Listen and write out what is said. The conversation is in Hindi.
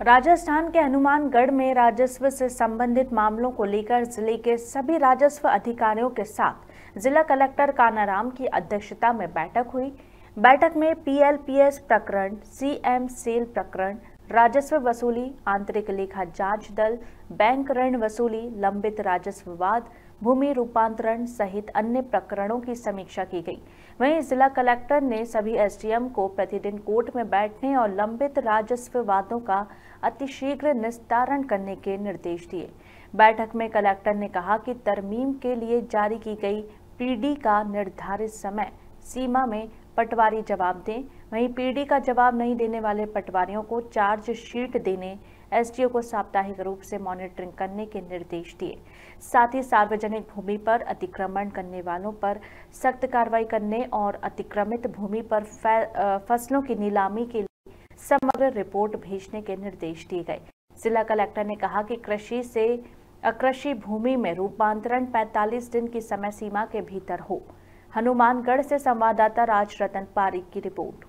राजस्थान के हनुमानगढ़ में राजस्व से संबंधित मामलों को लेकर ज़िले के सभी राजस्व अधिकारियों के साथ जिला कलेक्टर कानाराम की अध्यक्षता में बैठक हुई। बैठक में पीएलपीएस प्रकरण सीएम सेल प्रकरण, राजस्व वसूली, आंतरिक लेखा जाँच दल, बैंक ऋण वसूली, लंबित राजस्व वाद भूमि रूपांतरण सहित अन्य प्रकरणों की समीक्षा की गई। वहीं जिला कलेक्टर ने सभी एसडीएम को प्रतिदिन कोर्ट में बैठने और लंबित राजस्व वादों का अतिशीघ्र निस्तारण करने के निर्देश दिए। बैठक में कलेक्टर ने कहा कि तरमीम के लिए जारी की गई पीडी का निर्धारित समय सीमा में पटवारी जवाब दें वहीं पीडी का जवाब नहीं देने वाले पटवारियों को चार्ज शीट देने एसडीओ को साप्ताहिक रूप से मॉनिटरिंग करने के निर्देश दिए। साथ ही सार्वजनिक भूमि पर अतिक्रमण करने वालों पर सख्त कार्रवाई करने और अतिक्रमित भूमि पर फ़सलों की नीलामी के लिए समग्र रिपोर्ट भेजने के निर्देश दिए गए। जिला कलेक्टर ने कहा कि कृषि से, अकृषि भूमि में रूपांतरण 45 दिन की समय सीमा के भीतर हो। हनुमानगढ़ से संवाददाता राज रतन पारिक की रिपोर्ट।